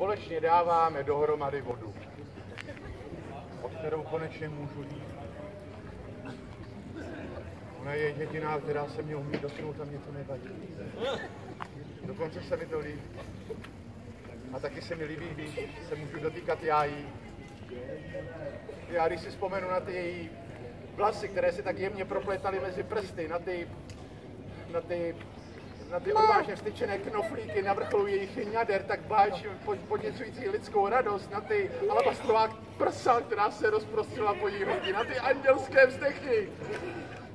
společně dáváme dohromady vodu, o kterou konečně můžu jít. Ona je jediná, která se mě umí dotknout a mě to nevadí. Dokonce se mi to líbí. A taky se mi líbí, když se můžu dotýkat já jí. Já když si vzpomenu na ty její vlasy, které se tak jemně proplétaly mezi prsty, na ty, na ty, na ty odvážně vstyčené knoflíky na vrcholu jejich ňader, tak báč podněcující lidskou radost, na ty alabastrová prsa, která se rozprostřela po jí hrudi, na ty andělské vzdechy,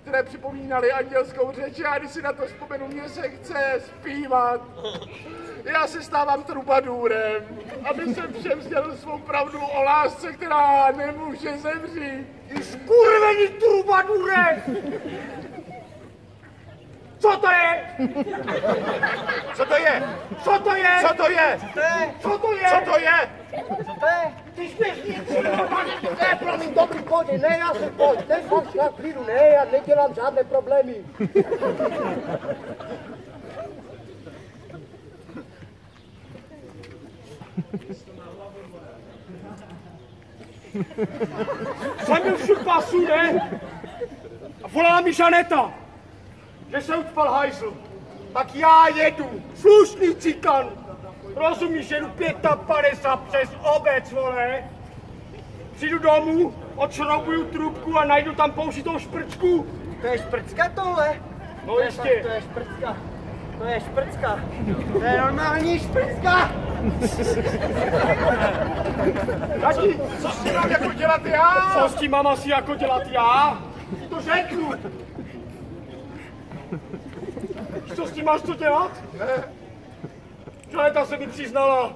které připomínaly andělskou řeč. Já když si na to vzpomenu, mě se chce zpívat. Já se stávám trubadůrem, aby jsem všem sdělil svou pravdu o lásce, která nemůže zemřít. Skurvený trubadůre! Co to je? Co to je? Co to je? Co to je? Co to je? Co to je? Co to je? Ty směšníci! Ne, promiň, dobrý, pojď, ne, já se pojď, ne, pojď, na klidu, ne, já nedělám žádné problémy. Jsem byl v šupasu, ne? A volala mi Žaneta, že se ucpal hajzl. Tak já jedu, slušný cikan. Rozumíš, jedu 55 přes obec, vole. Přijdu domů, odšroubuju trubku a najdu tam použitou šprčku. To je šprcka tohle? No To je jistě. fakt- To je šprcka. To je šprcka. To je normální šprcka. Tati, Co s tím mám jako dělat já? co s tím mám asi jako dělat já? Ti to řeknu. Co s tím máš co dělat? Ne, Žaneta se mi přiznala,